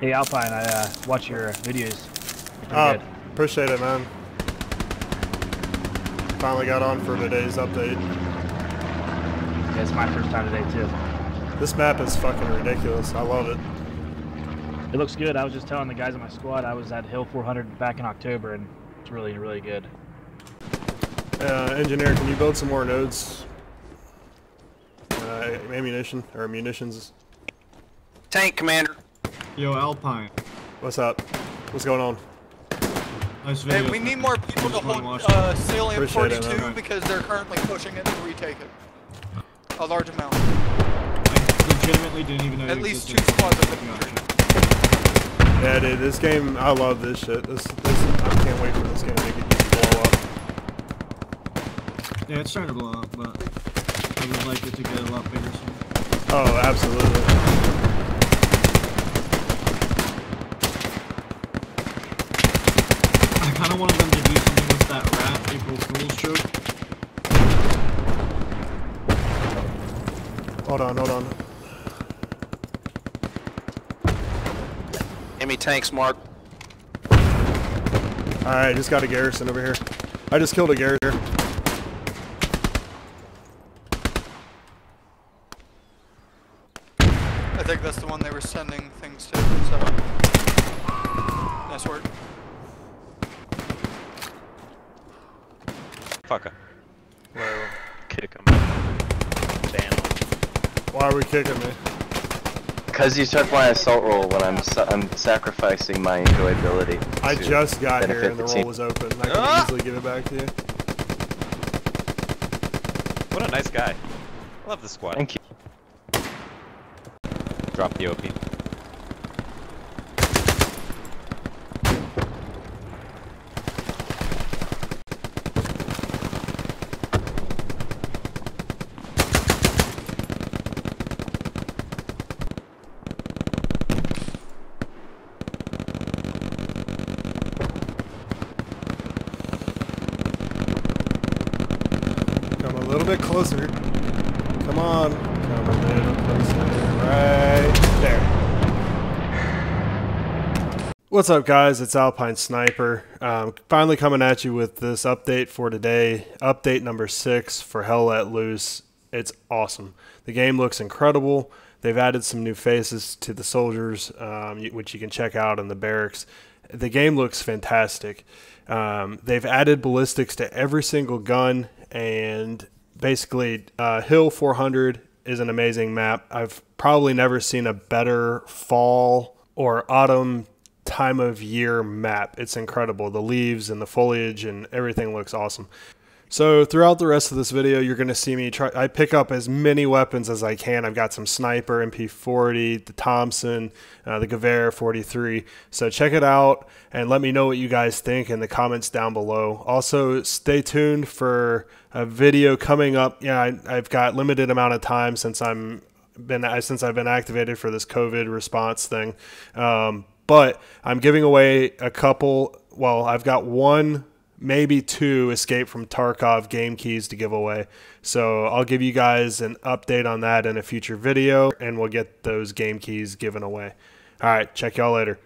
Hey Alpine, I uh, watch your videos. Oh, appreciate it, man. Finally got on for today's update. Yeah, it's my first time today too. This map is fucking ridiculous. I love it. It looks good. I was just telling the guys in my squad I was at Hill 400 back in October, and it's really, really good. Uh, engineer, can you build some more nodes? Uh, ammunition or munitions. Tank commander. Yo, Alpine. What's up? What's going on? Nice video. Hey, we need more people to hold watch uh, Salient Appreciate it, 42 man. because they're currently pushing it to retake it. A large amount. I legitimately didn't even know At you least two squads of Gotcha. infantry. Yeah, dude, this game, I love this shit. This, this, I can't wait for this game to get just blow up. Yeah, it's starting to blow up, but I would like it to get a lot bigger soon. Oh, absolutely. I kind of wanted them to do something with that rat April Fool's joke. Hold on, hold on. Enemy tanks marked. Alright, just got a garrison over here. I just killed a garrison. I think that's the one they were sending things to. So nice work. Fucker. Where- Kick him. Damn. Why we kicking me? Because you took my assault role when I'm sa I'm sacrificing my enjoyability. I just got here and the the role team. was open. I can Ah! easily give it back to you. What a nice guy. Love the squad. Thank you. Drop the OP. Come a little bit closer. Come on. Come a little closer. Right there. What's up, guys? It's Alpine Sniper. Um, finally coming at you with this update for today. Update number six for Hell Let Loose. It's awesome. The game looks incredible. They've added some new faces to the soldiers, um, which you can check out in the barracks. The game looks fantastic. Um, they've added ballistics to every single gun, and basically, uh, Hill 400 is an amazing map. I've probably never seen a better fall or autumn time of year map. It's incredible. The leaves and the foliage and everything looks awesome. So throughout the rest of this video, you're going to see me try. I pick up as many weapons as I can. I've got some sniper, MP40, the Thompson, uh, the Gewehr 43. So check it out and let me know what you guys think in the comments down below. Also, stay tuned for a video coming up. Yeah, I, I've got limited amount of time since I'm been since I've been activated for this COVID response thing. Um, but I'm giving away a couple. Well, I've got one maybe two escape from Tarkov game keys to give away. So I'll give you guys an update on that in a future video and we'll get those game keys given away. All right, check y'all later.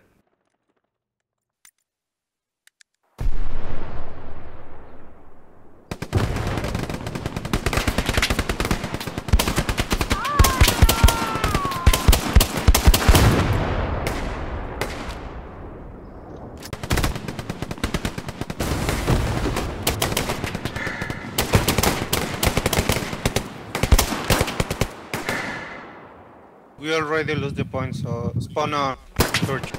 Already lose the point, so spawn a torch.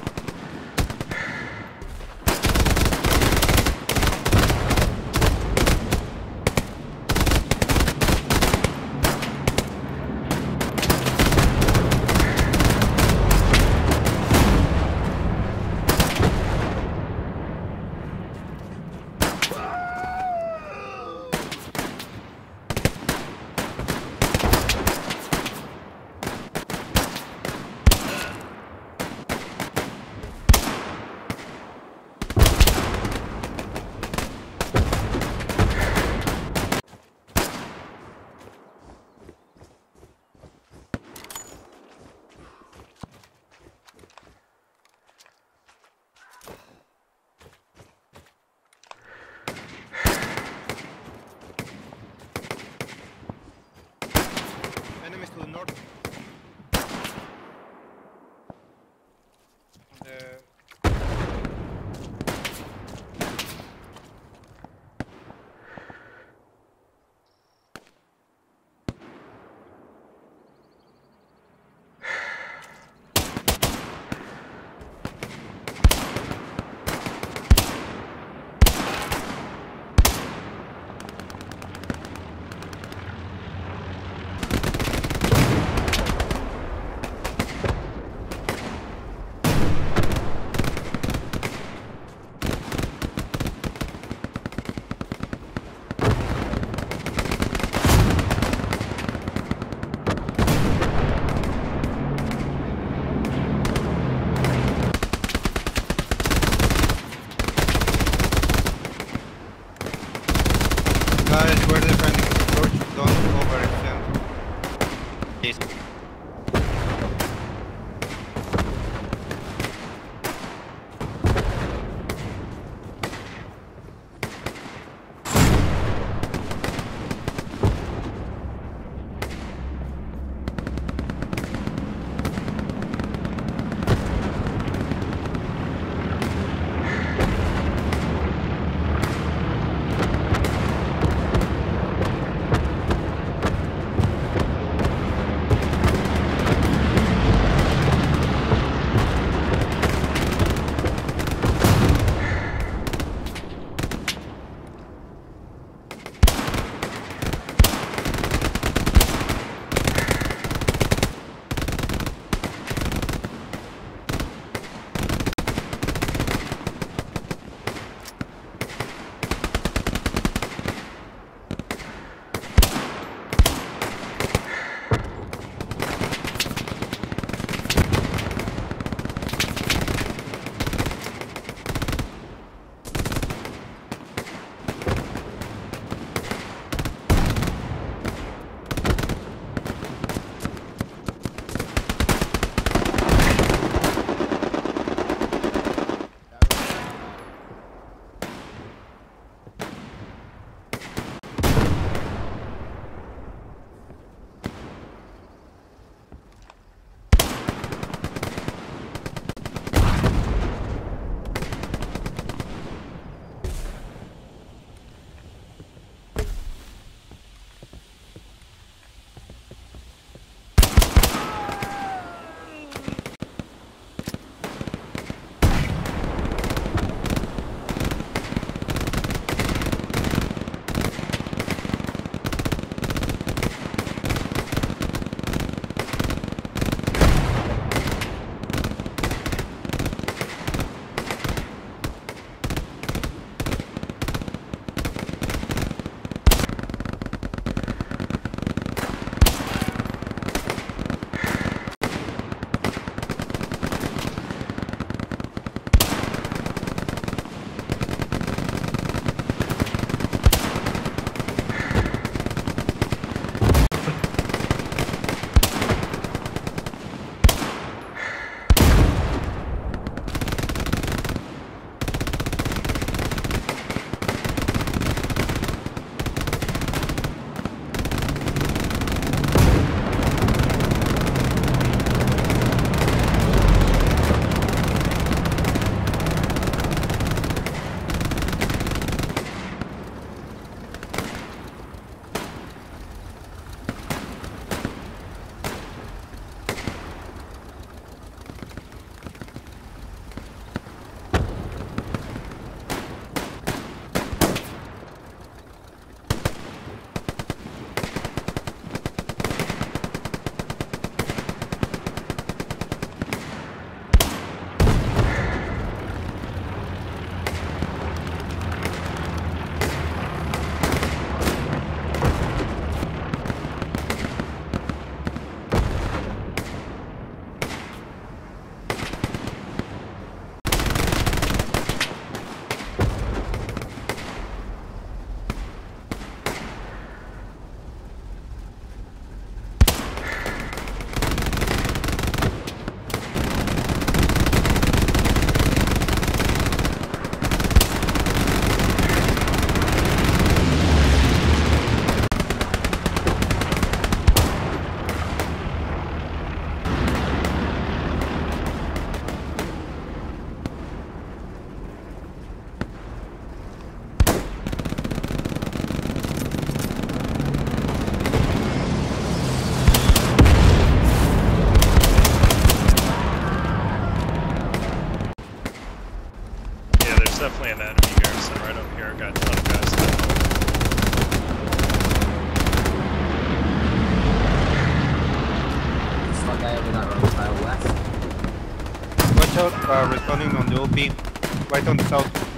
On the OP. Right on the south.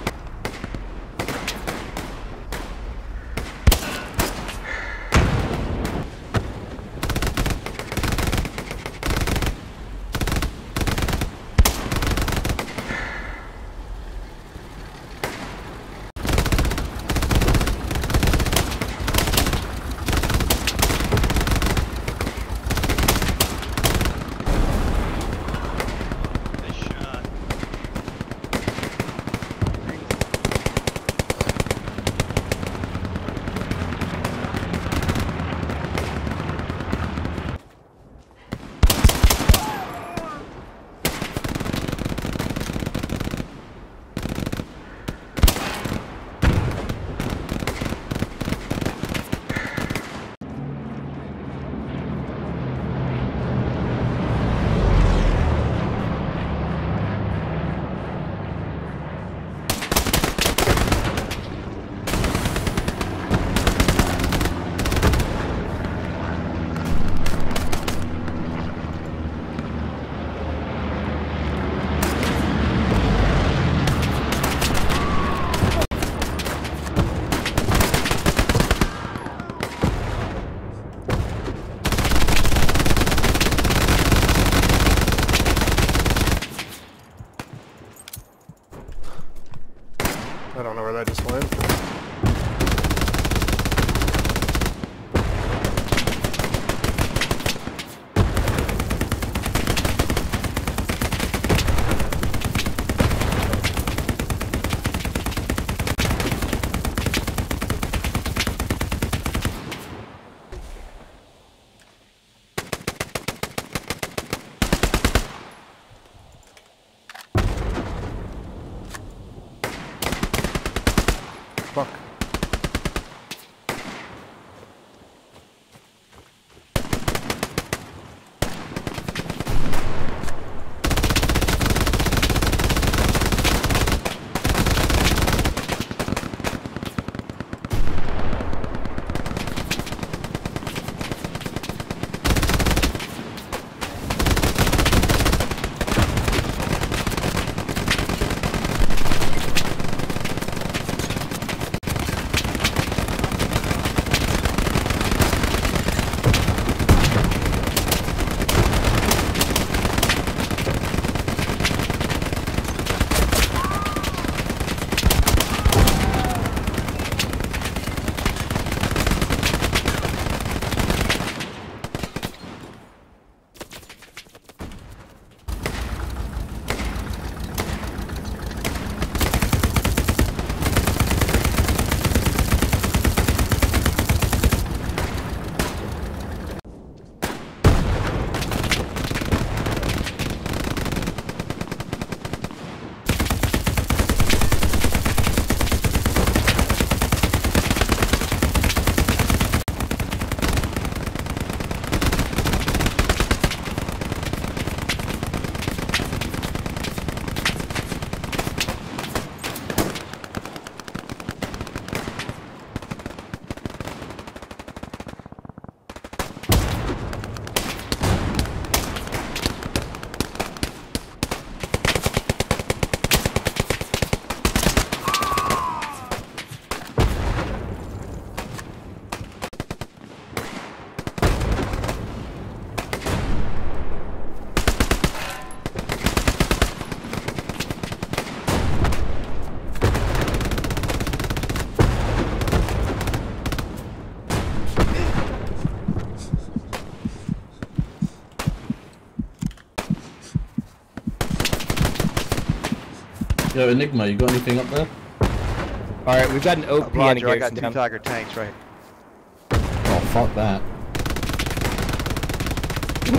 Yo, Enigma, you got anything up there? Alright, we've got an OP and a Roger, I got two. Tiger tanks right. Oh, fuck that.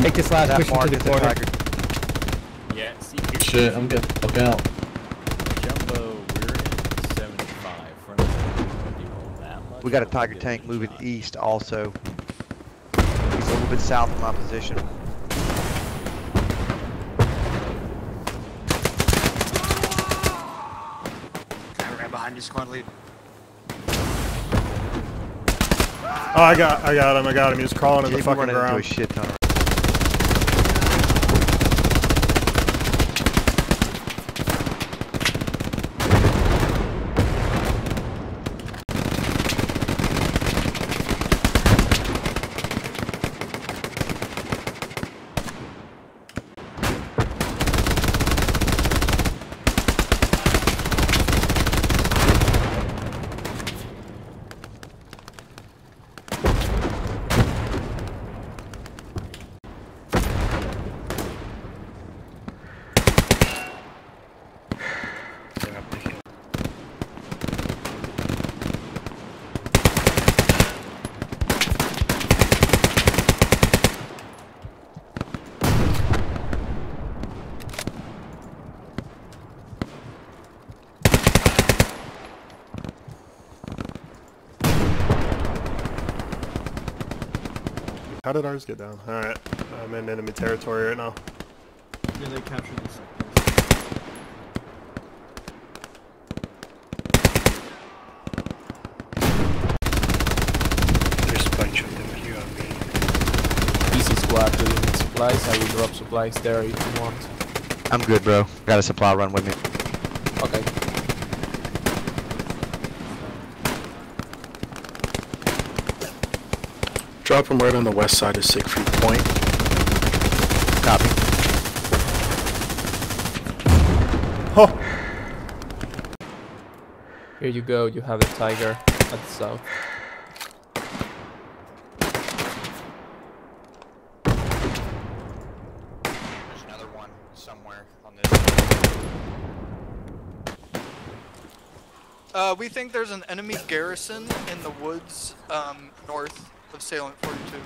Make this last That push into the is a corner. Tiger. Yeah, see, Shit, I'm getting the fuck out. Jumbo, we're in 75. Front of you that much, We got a Tiger tank moving shot. east also. He's a little bit south of my position. Right behind you, squad lead. Oh, I got, I got him. I got him. He was crawling in the fucking running into a ground. shit ton. of- How did ours get down? Alright. I'm in enemy territory right now. Yeah, they captured this. There's a bunch of them here on me. Easy squad doing supplies. I will drop supplies there if you want. I'm good, bro. Got a supply run with me. Drop them right on the west side of Siegfried Point. Copy. Oh! Here you go. You have a tiger at the south. There's another one somewhere on this. Uh, we think there's an enemy garrison in the woods um, north of Salient 42.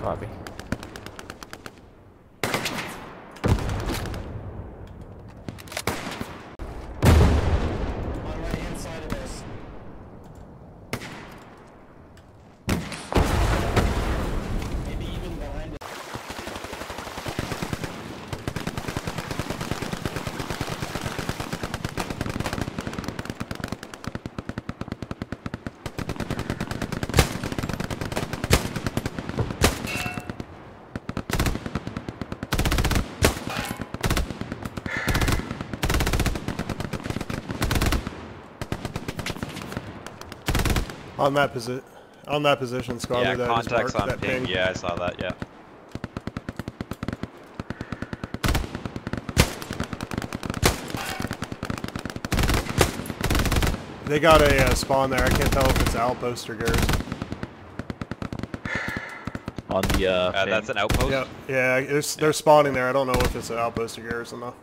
Copy. On that position. On that position, squad. yeah, that is contacts marked, on that ping. Yeah, I saw that. Yeah. They got a uh, spawn there. I can't tell if it's outpost or garrison. On the uh. Uh, that's an outpost. Yep. Yeah, it's, they're spawning there. I don't know if it's an outpost or garrison though.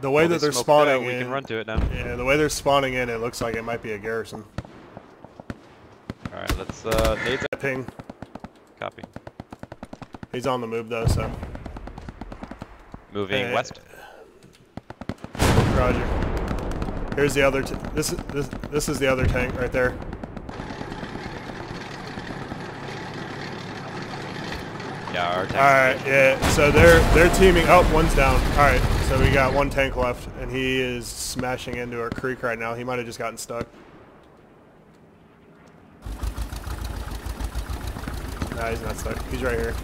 The way Well, that they they're smoked it out, spawning We in, can run to it now. yeah, the way they're spawning in, it looks like it might be a garrison. All right, let's uh. Nades. That ping. Copy. He's on the move though, so. Moving Hey. west. Roger. Here's the other. T this is this this is the other tank right there. Yeah, our tanks. All right, yeah. So they're they're teaming up. one's down. All right. So we got one tank left, and he is smashing into our creek right now. He might have just gotten stuck. Nah, he's not stuck. He's right here.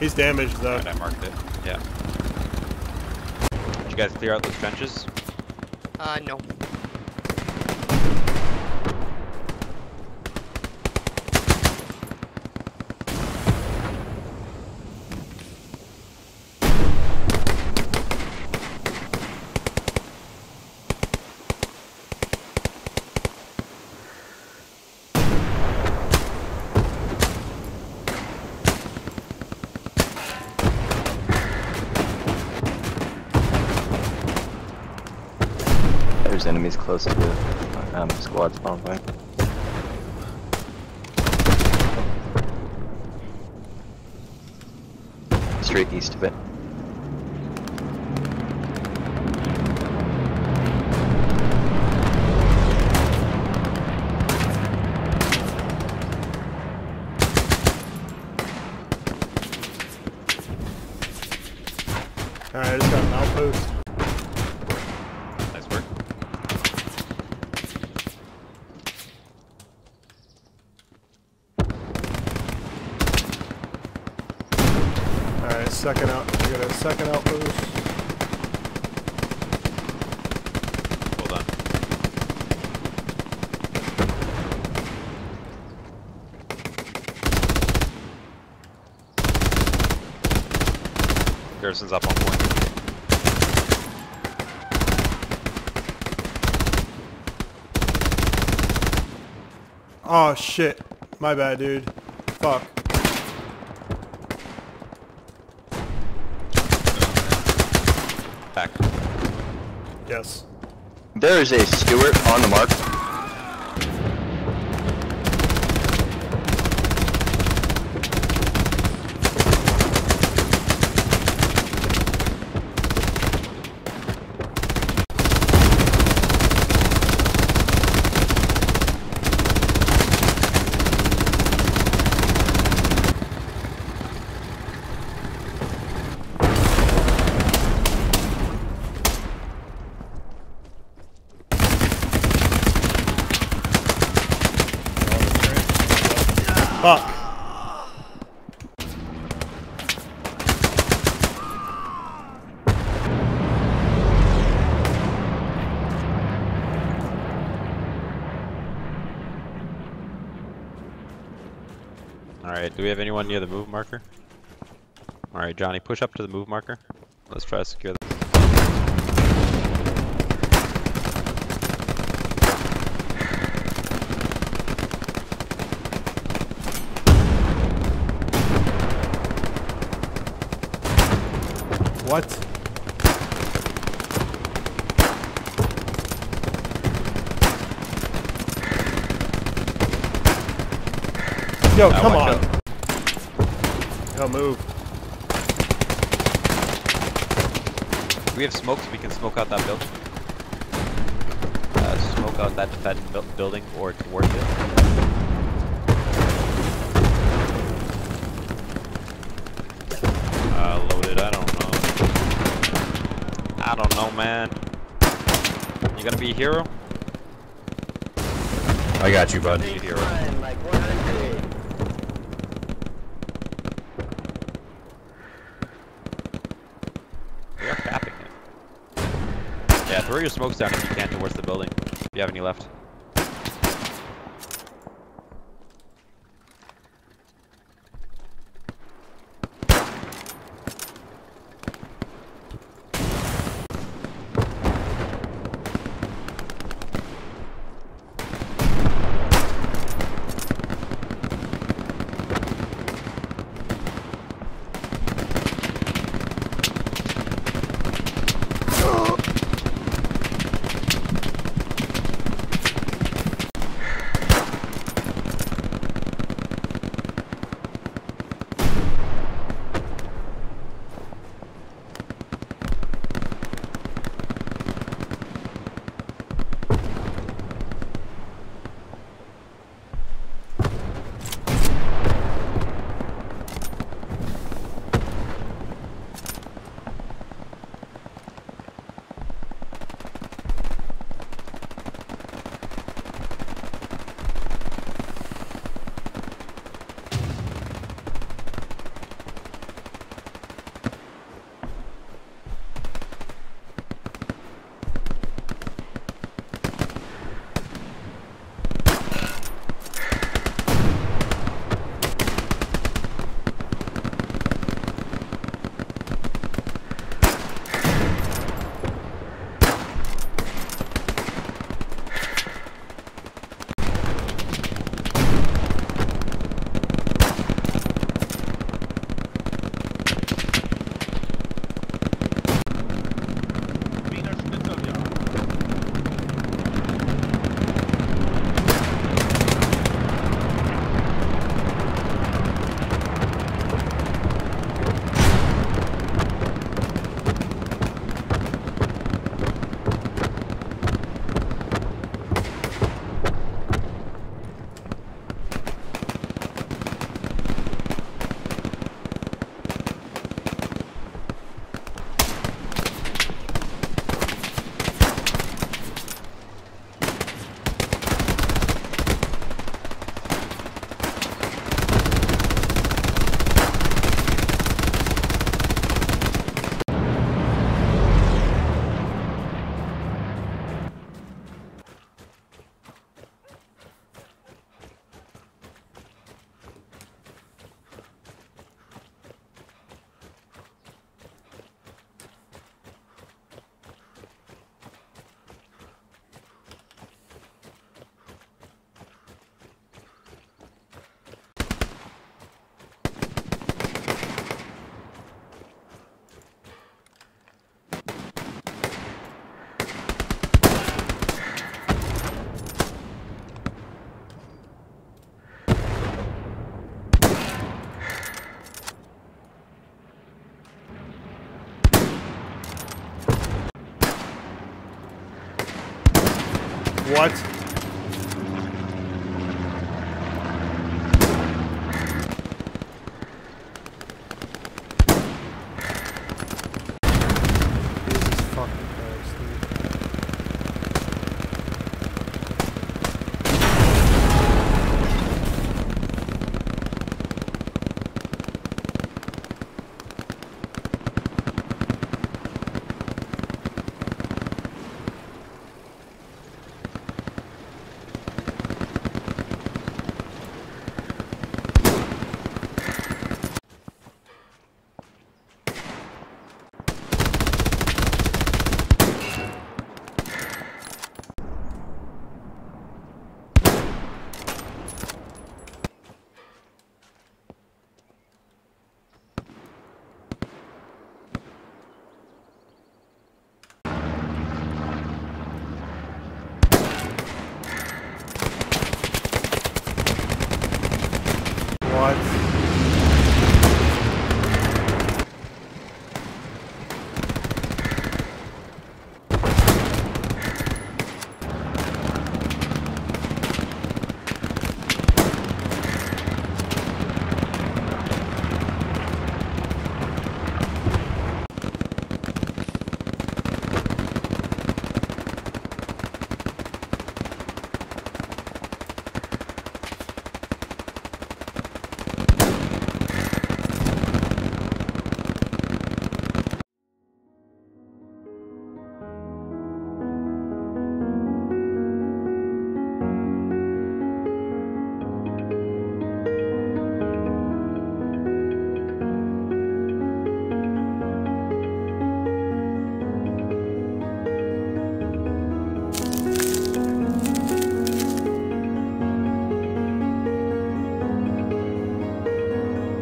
He's damaged though. Alright, I marked it. Yeah. Did you guys clear out those trenches? Uh, no. Close to the um, squad spawn point. Straight east of it. Second out. We got a second outpost. Hold on. Garrison's up on point. Oh shit. My bad, dude. Fuck. Back. Yes. There is a Stuart on the mark. Fuck. Alright, do we have anyone near the move marker? Alright, Johnny, push up to the move marker. Let's try to secure the What? Yo, come on. Yo, move. We have smoke so we can smoke out that building? Uh, smoke out that defend bu building or towards it. Uh, loaded, I don't know. I don't know, man. You gonna be a hero? I got you, bud. Be a hero. We are capping it. Yeah, throw your smokes down if you can towards the building. If you have any left. What?